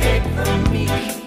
Take the meek.